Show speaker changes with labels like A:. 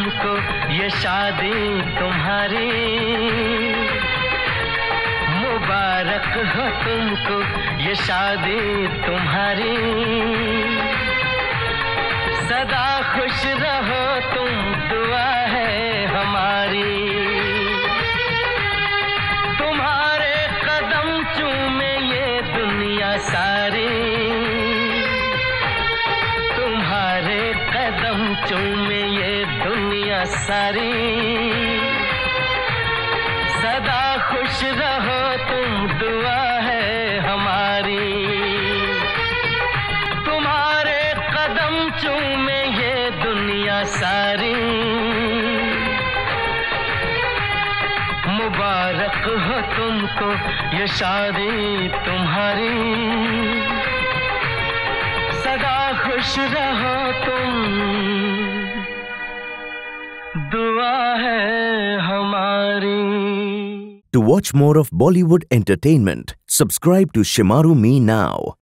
A: तुमको ये शादी तुम्हारी। मुबारक हो तुमको ये शादी तुम्हारी। सदा खुश रहो तुम, दुआ है हमारी। तुम्हारे कदम चूमे ये दुनिया सारी। तुम्हारे कदम चूमे सारी। सदा खुश रहो, तुम दुआ है हमारी। तुम्हारे कदम चूमे ये दुनिया सारी। मुबारक हो तुमको ये शादी तुम्हारी। सदा खुश रहो तुम
B: To watch more of Bollywood entertainment, subscribe to Shimaru Me now.